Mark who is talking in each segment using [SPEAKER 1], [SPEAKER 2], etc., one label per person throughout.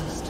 [SPEAKER 1] first.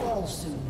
[SPEAKER 2] Fall soon.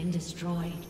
[SPEAKER 1] Been destroyed.